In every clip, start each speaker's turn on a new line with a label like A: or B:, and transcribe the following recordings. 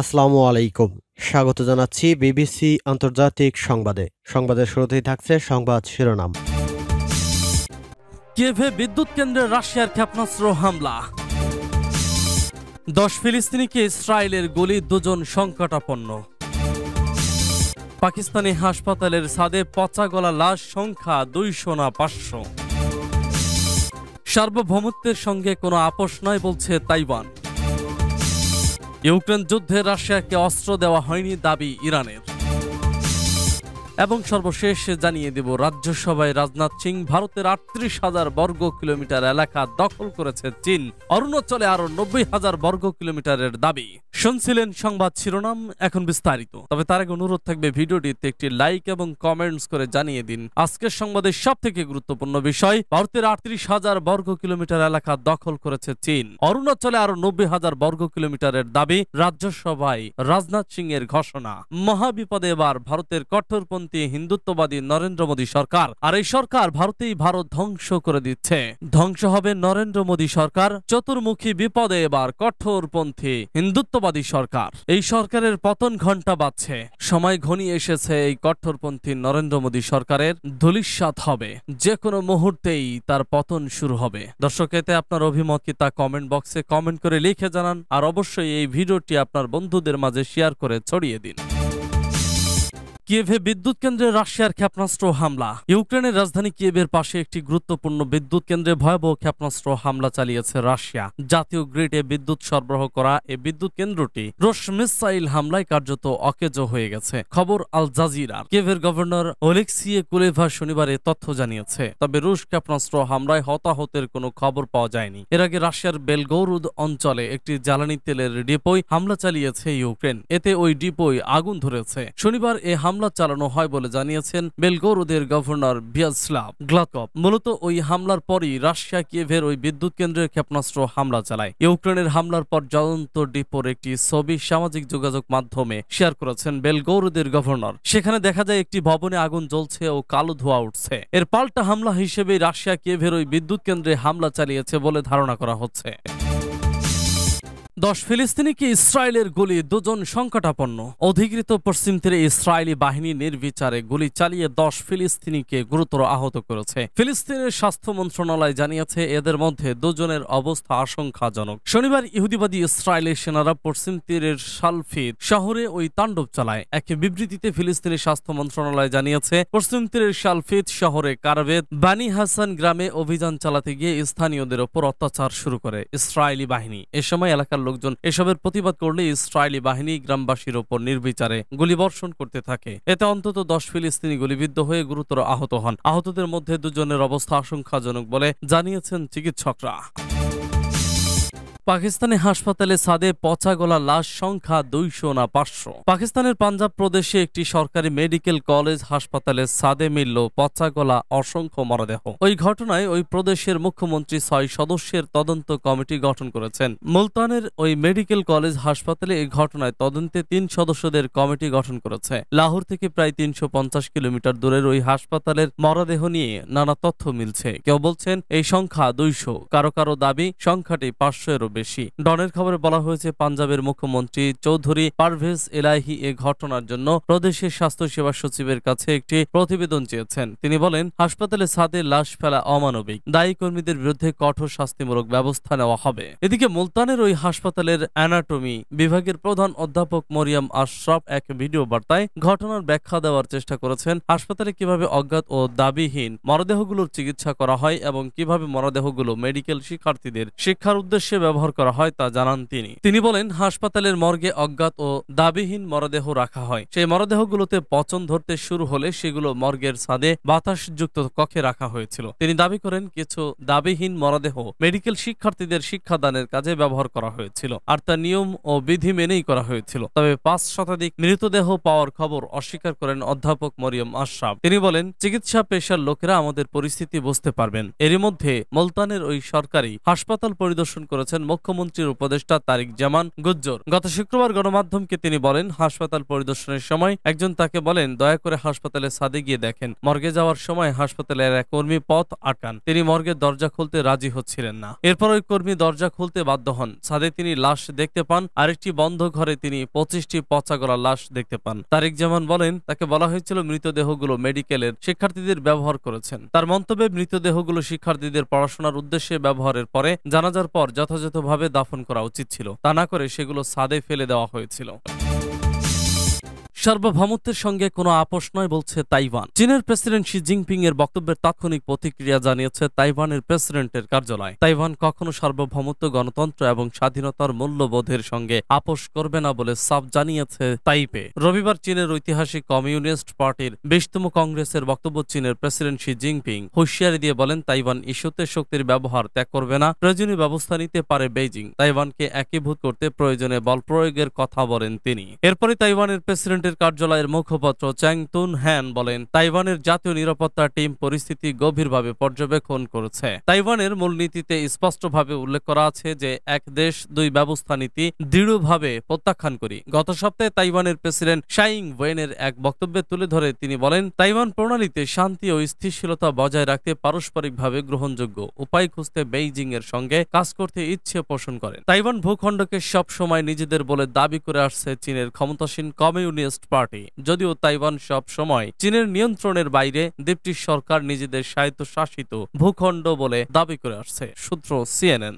A: আসসালামু আলাইকুম। স্বাগত জানাচ্ছি বিবিসি আন্তর্জাতিক সংবাদে। সংবাদের শুরুতেই থাকছে সংবাদ শিরোনাম।
B: কিয়েভে বিদ্যুৎ কেন্দ্রে রাশিয়ার ক্ষেপণাস্ত্র হামলা। দশ ফিলিস্তিনিকে ইসরায়েলের গুলি দুজন সংকটাপন্ন। পাকিস্তানি হাসপাতালের সাদে পচা গলা লাশ সংখ্যা দুইশো না পাঁচশো। সার্বভৌমত্বের সঙ্গে কোনো আপোষ নয় বলছে তাইওয়ান। ইউক্রেন যুদ্ধে রাশিয়াকে অস্ত্র দেওয়া হয়নি দাবি ইরানের। এবং সর্বশেষ জানিয়ে দেব, রাজ্যসভায় রাজনাথ সিং ভারতের আটত্রিশ হাজার বর্গ কিলোমিটার এলাকা দখল করেছে চীন। অরুণাচলে আরও নব্বই হাজার বর্গ কিলোমিটারের দাবি। শুনছিলেন সংবাদ শিরোনাম, এখন বিস্তারিত। তবে তার আগে অনুরোধ থাকবে ভিডিওটিতে একটি লাইক এবং কমেন্টস করে জানিয়ে দিন। আজকের সংবাদের সব থেকে গুরুত্বপূর্ণ বিষয়, ভারতের আটত্রিশ হাজার বর্গ কিলোমিটার এলাকা দখল করেছে চীন। অরুণাচলে আরও নব্বই হাজার বর্গ কিলোমিটারের দাবি, রাজ্যসভায় রাজনাথ সিং এর ঘোষণা। মহাবিপদে এবার ভারতের কঠোরপন্থী বামপন্থী হিন্দুত্ববাদী নরেন্দ্র মোদী সরকার। আর এই সরকার ভারতেই ভারত ধ্বংস করে দিচ্ছে। ধ্বংস হবে নরেন্দ্র মোদী সরকার, চতুর্মুখী বিপদে এবার কঠোরপন্থী হিন্দুত্ববাদী সরকার। এই সরকারের পতন ঘণ্টা বাজছে। সময় ঘনিয়ে এসেছে এই কঠোরপন্থী নরেন্দ্র মোদী সরকারের। ধুলিস্বাত হবে। যে কোনো মুহূর্তেই তার পতন শুরু হবে। দর্শক, এতে আপনার অভিমত কি তা কমেন্ট বক্সে কমেন্ট করে লিখে জানান। আর অবশ্যই এই ভিডিওটি আপনার বন্ধুদের মাঝে শেয়ার করে ছড়িয়ে দিন। কিয়েভে বিদ্যুৎ কেন্দ্রে রাশিয়ার ক্ষেপণাস্ত্র হামলা। ইউক্রেনের রাজধানী কিয়েভের পাশে একটি গুরুত্বপূর্ণ বিদ্যুৎ কেন্দ্রে ভয়াবহ ক্ষেপণাস্ত্র হামলা চালিয়েছে রাশিয়া। জাতীয় গ্রিডে বিদ্যুৎ সরবরাহ করা এই বিদ্যুৎ কেন্দ্রটি রোশ মিসাইল হামলায় কার্যত অকেজো হয়ে গেছে, খবর আল জাজিরার। কিয়েভের গভর্নর ওলেক্সিয়ে কুলেভা শনিবার তথ্য জানিয়েছে, তবে রুশ ক্ষেপণাস্ত্র হামলায় হতাহতের কোনো খবর পাওয়া যায়নি। এর আগে রাশিয়ার বেলগৌরুদ অঞ্চলে একটি জ্বালানি তেলের ডিপোয় হামলা চালিয়েছে ইউক্রেন। এতে ওই ডিপোয় আগুন ধরেছে। শনিবার এ হামলা হামলা চালানো হয় বলে জানিয়েছেন বেলগোরোদের গভর্নর ভিয়াসলাভ গ্লাকপ মূলত ওই হামলার পরই রাশিয়া কিয়েভের ওই বিদ্যুৎ কেন্দ্রের ক্ষেপণাস্ত্র হামলা চালায়। ইউক্রেনের হামলার পর জ্বলন্ত ডিপোর একটি ছবি সামাজিক যোগাযোগ মাধ্যমে শেয়ার করেছেন বেলগৌরোদের গভর্নর। সেখানে দেখা যায় একটি ভবনে আগুন জ্বলছে ও কালো ধোয়া উঠছে। এর পাল্টা হামলা হিসেবে রাশিয়া কিয়েভের ওই বিদ্যুৎ কেন্দ্রে হামলা চালিয়েছে বলে ধারণা করা হচ্ছে। দশ ফিলিস্তিনিকে ইসরায়েলের গুলি দুজন সংকটাপন্ন? অধিকৃত পশ্চিম তীরে ইসরায়েলি বাহিনী নির্বিচারে গুলি চালিয়ে দশ ফিলিস্তিনিকে গুরুতর আহত করেছে। ফিলিস্তিনের স্বাস্থ্য মন্ত্রণালয় জানিয়েছে, এদের মধ্যে দুজনের অবস্থা আশঙ্কাজনক। শনিবার ইহুদিবাদী ইসরায়েলের সেনারা পশ্চিম তীরের সালফিদ শহরে ওই তাণ্ডব চালায়। এক বিবৃতিতে ফিলিস্তিনি স্বাস্থ্য মন্ত্রণালয় জানিয়েছে, পশ্চিম তীরের সালফিদ শহরে কারবেদ বানি হাসান গ্রামে অভিযান চালাতে গিয়ে স্থানীয়দের ওপর অত্যাচার শুরু করে ইসরায়েলি বাহিনী। এ সময় এলাকার লোকজন এসবের প্রতিবাদ করলে ইসরায়েলি বাহিনী গ্রামবাসীর ওপর নির্বিচারে গুলিবর্ষণ করতে থাকে। এতে অন্তত দশ ফিলিস্তিনি গুলিবিদ্ধ হয়ে গুরুতর আহত হন। আহতদের মধ্যে দুজনের অবস্থা আশঙ্কাজনক বলে জানিয়েছেন চিকিৎসকরা। পাকিস্তানি হাসপাতালে সাদে পচা গলা লাশ সংখ্যা দুইশো না পাঁচশো। পাকিস্তানের পাঞ্জাব প্রদেশে একটি সরকারি মেডিকেল কলেজ হাসপাতালে সাদে মিলল পচা গলা অসংখ্য মরদেহ। ওই ঘটনায় ওই প্রদেশের মুখ্যমন্ত্রী ছয় সদস্যের তদন্ত কমিটি গঠন করেছেন। মুলতানের ওই মেডিকেল কলেজ হাসপাতালে এই ঘটনায় তদন্তে তিন সদস্যদের কমিটি গঠন করেছে। লাহোর থেকে প্রায় তিনশো পঞ্চাশ কিলোমিটার দূরের ওই হাসপাতালের মরদেহ নিয়ে নানা তথ্য মিলছে। কেউ বলছেন, এই সংখ্যা দুইশো। কারও কারও দাবি, সংখ্যাটি পাঁচশো এরও বেশি। ডনের খবরে বলা হয়েছে, পাঞ্জাবের মুখ্যমন্ত্রী চৌধুরী পারভেজ এলাহি এ ঘটনার জন্য প্রদেশের স্বাস্থ্য সেবা সচিবের কাছে একটি প্রতিবেদন চেয়েছেন। তিনি বলেন, হাসপাতালে ছাদে লাশ ফেলা অমানবিক। দায়ী কর্মীদের বিরুদ্ধে কঠোর শাস্তিমূলক ব্যবস্থা নেওয়া হবে। এদিকে মুলতানের ওই হাসপাতালের অ্যানাটমি বিভাগের প্রধান অধ্যাপক মরিয়াম আশরাফ এক ভিডিও বার্তায় ঘটনার ব্যাখ্যা দেওয়ার চেষ্টা করেছেন, হাসপাতালে কীভাবে অজ্ঞাত ও দাবিহীন মরদেহগুলোর চিকিৎসা করা হয় এবং কীভাবে মরদেহগুলো মেডিকেল শিক্ষার্থীদের শিক্ষার উদ্দেশ্যে ব্যবহার ব্যবহার করা হয় তা জানান তিনি। তিনি বলেন, হাসপাতালের মর্গে অজ্ঞাত ও দাবিহীন মরদেহ রাখা হয়। সেই মরদেহগুলোতে পচন ধরতে শুরু হলে সেগুলো মর্গের ছাদে বাতাসযুক্ত কক্ষে রাখা হয়েছিল। তিনি দাবি করেন, কিছু দাবিহীন মরদেহ মেডিকেল শিক্ষার্থীদের শিক্ষাদানের কাজে ব্যবহার করা হয়েছিল আর তা নিয়ম ও বিধি মেনেই করা হয়েছিল। তবে পাঁচ শতাধিক মৃতদেহ পাওয়ার খবর অস্বীকার করেন অধ্যাপক মরিয়ম আশরাফ। তিনি বলেন, চিকিৎসা পেশার লোকেরা আমাদের পরিস্থিতি বুঝতে পারবেন। এরই মধ্যে মুলতানের ওই সরকারি হাসপাতাল পরিদর্শন করেছেন মুখ্যমন্ত্রীর উপদেষ্টা তারিক জামান গুজ্জর। গত শুক্রবার গণমাধ্যমকে তিনি বলেন, হাসপাতাল পরিদর্শনের সময় একজন তাকে বলেন, দয়া করে হাসপাতালে সাদে গিয়ে দেখেন। মর্গে যাওয়ার সময় হাসপাতালের এক কর্মী পথ আটকান তিনি মর্গের দরজা খুলতে রাজি হচ্ছিলেন না। এরপর ওই কর্মী দরজা খুলতে বাধ্য হন। সাদে তিনি লাশ দেখতে পান। আরেকটি বন্ধ ঘরে তিনি পঁচিশটি পচা গলা লাশ দেখতে পান। তারিক জামান বলেন, তাকে বলা হয়েছিল মৃতদেহগুলো মেডিকেলের শিক্ষার্থীদের ব্যবহার করেছেন। তার মন্তব্যে, মৃতদেহগুলো শিক্ষার্থীদের পড়াশোনার উদ্দেশ্যে ব্যবহারের পরে জানাজার পর যথাযথভাবে দাফন করা উচিত ছিল। তা না করে সেগুলো সাদে ফেলে দেওয়া হয়েছিল। সার্বভৌমত্বের সঙ্গে কোনো আপোষ নয়, বলছে তাইওয়ান। চীনের প্রেসিডেন্ট শি জিনপিং এর বক্তব্যের তাৎক্ষণিক প্রতিক্রিয়া জানিয়েছে তাইওয়ানের প্রেসিডেন্টের কার্যালয়। তাইওয়ান কখনো সার্বভৌমত্ব, গণতন্ত্র এবং স্বাধীনতার মূল্যবোধের সঙ্গে আপোষ করবে না বলে সাফ জানিয়েছে তাইপে। রবিবার চীনের ঐতিহাসিক কমিউনিস্ট পার্টির বিশতম কংগ্রেসের বক্তব্য চীনের প্রেসিডেন্ট শি জিনপিং। হুঁশিয়ারি দিয়ে বলেন, তাইওয়ান ইস্যুতে শক্তির ব্যবহার ত্যাগ করবে না, প্রয়োজনীয় ব্যবস্থা নিতে পারে বেইজিং। তাইওয়ানকে একীভূত করতে প্রয়োজনে বল প্রয়োগের কথা বলেন তিনি। এরপরে তাইওয়ানের প্রেসিডেন্টের কার্যালয়ের মুখপাত্র চ্যাং তুন হ্যান বলেন, তাইওয়ানের জাতীয় নিরাপত্তা টিম পরিস্থিতি গভীরভাবে পর্যবেক্ষণ করেছে। তাইওয়ানের মূলনীতিতে স্পষ্টভাবে উল্লেখ করা আছে যে, এক দেশ, দুই ব্যবস্থা নীতি দৃঢ়ভাবে প্রত্যাখ্যান করি। গত সপ্তাহে তাইওয়ানের প্রেসিডেন্ট শাইং ওয়েনের এক বক্তব্যে তুলে ধরে তিনি বলেন, তাইওয়ান প্রণালীতে শান্তি ও স্থিতিশীলতা বজায় রাখতে পারস্পরিকভাবে গ্রহণযোগ্য। উপায় খুঁজতে বেইজিং এর সঙ্গে কাজ করতে ইচ্ছে পোষণ করেন তাইওয়ান ভূখণ্ডকে সব সময় নিজেদের বলে দাবি করে আসছে চীনের ক্ষমতাসীন কমিউনিস্ট পার্টি। যদিও তাইওয়ান সব সময় চীনের নিয়ন্ত্রণের বাইরে দ্বীপটির সরকার নিজেদের স্বায়ত্তশাসিত ভূখণ্ড বলে দাবি করে আসছে, সূত্র সিএনএন।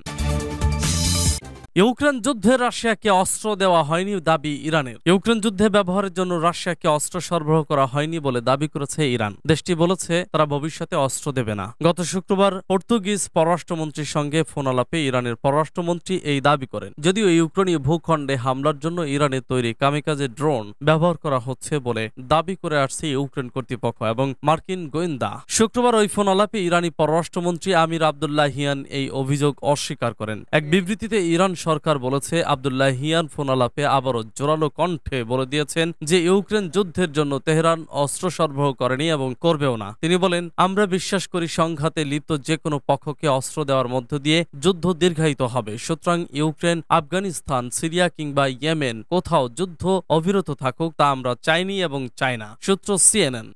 B: ইউক্রেন যুদ্ধে রাশিয়াকে অস্ত্র দেওয়া হয়নি দাবি ইরানের। ইউক্রেন যুদ্ধে ব্যবহারের জন্য রাশিয়াকে অস্ত্র সরবরাহ করা হয়নি বলে দাবি করেছে ইরান। দেশটি বলেছে, তারা ভবিষ্যতে অস্ত্র দেবে না। গত শুক্রবার পর্তুগিজ পররাষ্ট্রমন্ত্রীর সঙ্গে ফোন আলাপে ইরানের পররাষ্ট্রমন্ত্রী এই দাবি করেন। যদিও ইউক্রেনীয় ভূখণ্ডে হামলার জন্য ইরানের তৈরি কামিকাজে ড্রোন ব্যবহার করা হচ্ছে বলে দাবি করে আসছে ইউক্রেন কর্তৃপক্ষ এবং মার্কিন গোয়েন্দা। শুক্রবার ওই ফোন আলাপে ইরানি পররাষ্ট্রমন্ত্রী আমির আবদুল্লাহ হিয়ান এই অভিযোগ অস্বীকার করেন। এক বিবৃতিতে ইরান সরকার বলেছে, আবদুল্লাহ হিয়ান ফোনালাপে আবারও জোরালো কণ্ঠে বলে দিয়েছেন যে, ইউক্রেন যুদ্ধের জন্য তেহরান অস্ত্র সরবরাহ করেনি এবং করবেও না। তিনি বলেন, আমরা বিশ্বাস করি সংঘাতে লিপ্ত যে কোনো পক্ষকে অস্ত্র দেওয়ার মধ্য দিয়ে যুদ্ধ দীর্ঘায়িত হবে। সুতরাং ইউক্রেন, আফগানিস্তান, সিরিয়া কিংবা ইয়েমেন কোথাও যুদ্ধ অবিরত থাকুক তা আমরা চাইনি এবং চাই না। সূত্র সিএনএন।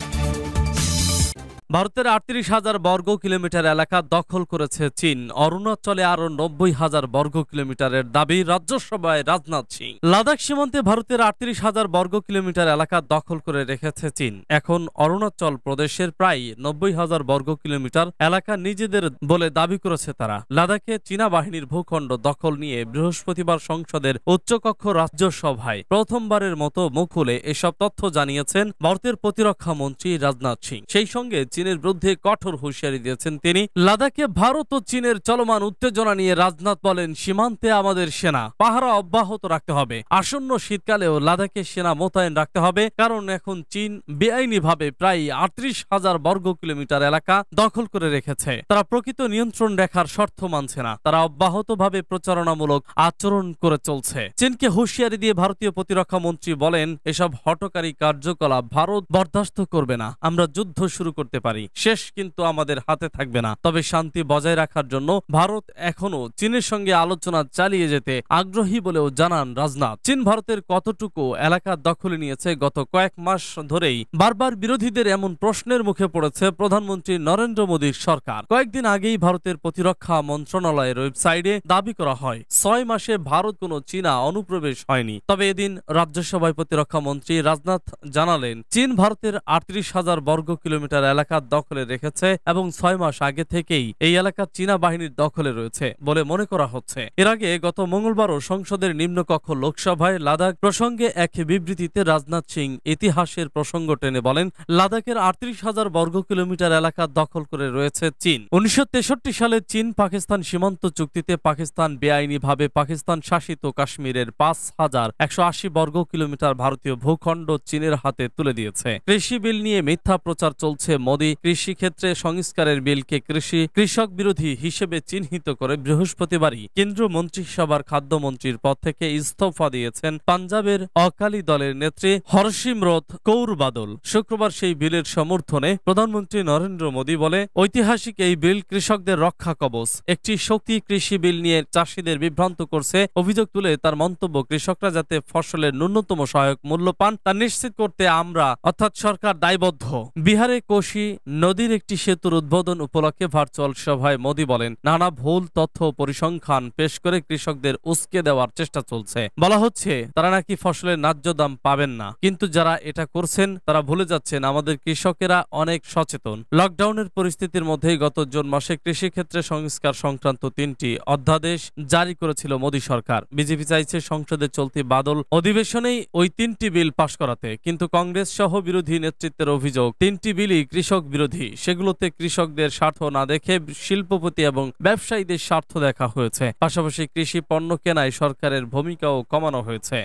B: ভারতের আটত্রিশ হাজার বর্গ কিলোমিটার এলাকা দখল করেছে চীন। অরুণাচলে আরও নব্বই হাজার বর্গ কিলোমিটারের দাবি রাজ্যসভায় রাজনাথ সিং। লাদাখ সীমান্তে ভারতের আটত্রিশ হাজার বর্গ কিলোমিটার এলাকা দখল করে রেখেছে চীন। এখন অরুণাচল প্রদেশের প্রায় নব্বই হাজার বর্গ কিলোমিটার এলাকা নিজেদের বলে দাবি করেছে তারা। লাদাখে চীনা বাহিনীর ভূখণ্ড দখল নিয়ে বৃহস্পতিবার সংসদের উচ্চকক্ষ রাজ্যসভায় প্রথমবারের মতো মুখ খুলে এসব তথ্য জানিয়েছেন ভারতের প্রতিরক্ষা মন্ত্রী রাজনাথ সিং। সেই সঙ্গে চীনের বিরুদ্ধে কঠোর হুঁশিয়ারি দিয়েছেন তিনি। লাদাখে ভারত ও চীনের চলমান উত্তেজনা নিয়ে রাজনাথ বলেন, সীমান্তে আমাদের সেনা, পাহারা অব্যাহত রাখতে হবে। আসন্ন শীতকালেও লাদাখে সেনা মোতায়েন রাখতে হবে, কারণ এখন চীন বেআইনিভাবে প্রায় আটত্রিশ হাজার বর্গ কিলোমিটার এলাকা দখল করে রেখেছে। তারা প্রকৃত নিয়ন্ত্রণ রেখার শর্ত মানছে না। তারা অব্যাহতভাবে প্রচারণামূলক আচরণ করে চলছে। চীনকে হুঁশিয়ারি দিয়ে ভারতীয় প্রতিরক্ষা মন্ত্রী বলেন, এসব হটকারী কার্যকলাপ ভারত বরদাস্ত করবে না। আমরা যুদ্ধ শুরু করতে পারি। শেষ কিন্তু আমাদের হাতে থাকবে না। তবে শান্তি বজায় রাখার জন্য ভারত এখনও চীনের সঙ্গে আলোচনা চালিয়ে যেতে আগ্রহী বলেও জানান রাজনাথ। চীন ভারতের কতটুকু এলাকা দখলে নিয়েছে গত কয়েক মাস ধরেই, বারবার বিরোধীদের এমন প্রশ্নের মুখে পড়েছে প্রধানমন্ত্রী নরেন্দ্র মোদীর সরকার। কয়েকদিন আগেই ভারতের প্রতিরক্ষা মন্ত্রণালয়ের ওয়েবসাইটে দাবি করা হয়, ছয় মাসে ভারত কোনো চীনা অনুপ্রবেশ হয়নি। তবে এদিন রাজ্যসভায় প্রতিরক্ষা মন্ত্রী রাজনাথ জানালেন, চীন ভারতের আটত্রিশ হাজার বর্গ কিলোমিটার এলাকা দখলে রেখেছে এবং ছয় মাস আগে থেকেই এই এলাকা চীনা বাহিনীর দখলে রয়েছে বলে মনে করা হচ্ছে। এর আগে গত মঙ্গলবারও সংসদের নিম্নকক্ষ লোকসভায় লাদাখ প্রসঙ্গে এক বিবৃতিতে রাজনাথ সিং ইতিহাসের প্রসঙ্গ টেনে বলেন, লাদাখের আটত্রিশ হাজার বর্গ কিলোমিটার এলাকা দখল করে রয়েছে চীন। উনিশশো তেষট্টি সালে চীন পাকিস্তান সীমান্ত চুক্তিতে পাকিস্তান বেআইনিভাবে পাকিস্তান শাসিত কাশ্মীরের পাঁচ হাজার একশো আশি বর্গ কিলোমিটার ভারতীয় ভূখণ্ড চীনের হাতে তুলে দিয়েছে। কৃষি বিল নিয়ে মিথ্যা প্রচার চলছে মোদী মোদী কৃষি ক্ষেত্রে সংস্কারের বিলকে কৃষি কৃষক বিরোধী হিসেবে চিহ্নিত করে বৃহস্পতিবারই কেন্দ্রীয় মন্ত্রিসভার খাদ্যমন্ত্রীর পদ থেকে ইস্তফা দিয়েছেন পাঞ্জাবের অকালি দলের নেত্রী হরসিমরত কৌর বাদল শুক্রবার সেই বিলের সমর্থনে প্রধানমন্ত্রী নরেন্দ্র মোদী বলে, ঐতিহাসিক এই বিল কৃষকদের রক্ষা কবচ। একটি শক্তি কৃষি বিল নিয়ে চাষিদের বিভ্রান্ত করছে। অভিযোগ তুলে তার মন্তব্য, কৃষকরা যাতে ফসলের ন্যূনতম সহায়ক মূল্য পান তা নিশ্চিত করতে আমরা, অর্থাৎ সরকার দায়বদ্ধ। বিহারে কোশি নদীর একটি সেতুর উদ্বোধন উপলক্ষে ভার্চুয়াল সভায় মোদী বলেন, নানা ভুল, তথ্য পরিসংখ্যান পেশ করে কৃষকদের উস্কে দেওয়ার চেষ্টা চলছে। বলা হচ্ছে, তারা নাকি ফসলের ন্যায্য দাম পাবেন না। কিন্তু যারা এটা করছেন, তারা ভুলে যাচ্ছেন, আমাদের কৃষকেরা অনেক সচেতন। লকডাউনের পরিস্থিতির মধ্যেই গত জুন মাসে কৃষি ক্ষেত্রে সংস্কার সংক্রান্ত তিনটি অধ্যাদেশ জারি করেছিল মোদী সরকার। বিজেপি চাইছে সংসদে চলতি বাদল অধিবেশনেই ওই তিনটি বিল পাশ করাতে। কিন্তু কংগ্রেস সহ বিরোধী নেতৃত্বের অভিযোগ, তিনটি বিলই কৃষক বিরোধী সেগুলোতে কৃষকদের স্বার্থ না দেখে শিল্পপতি এবং ব্যবসায়ীদের স্বার্থ দেখা হয়েছে। পাশাপাশি কৃষি পণ্য কেনায় সরকারের ভূমিকাও কমানো হয়েছে।